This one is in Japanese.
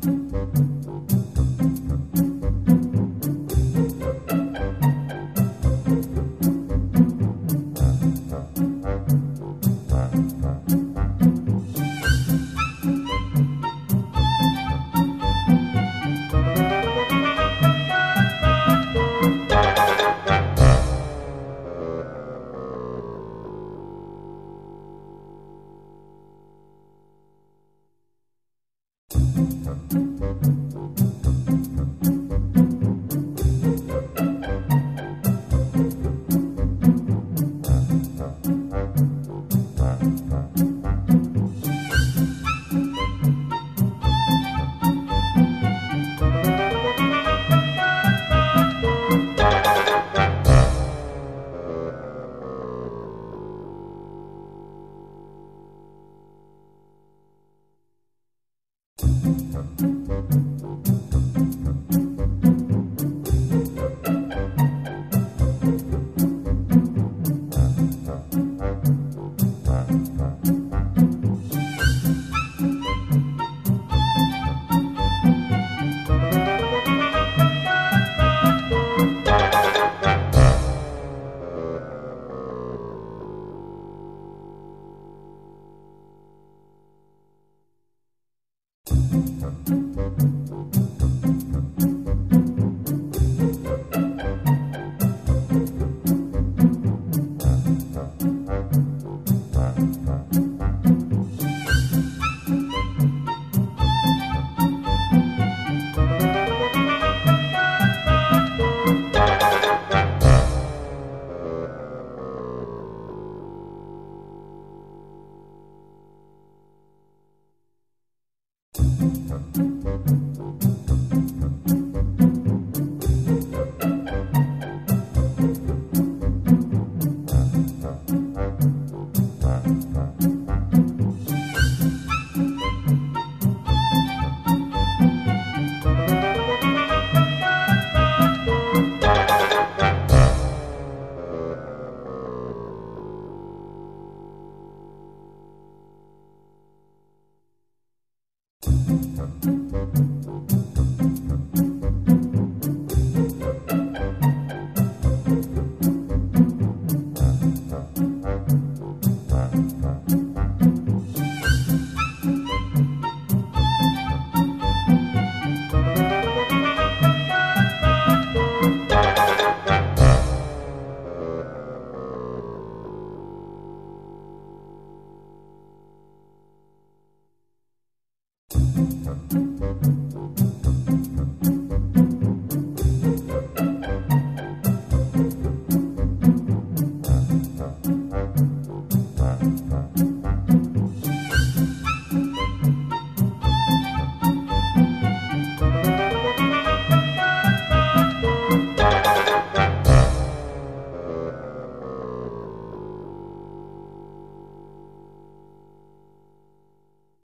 tomorrow. Mm-hmm. Mm-hmm. tomorrow.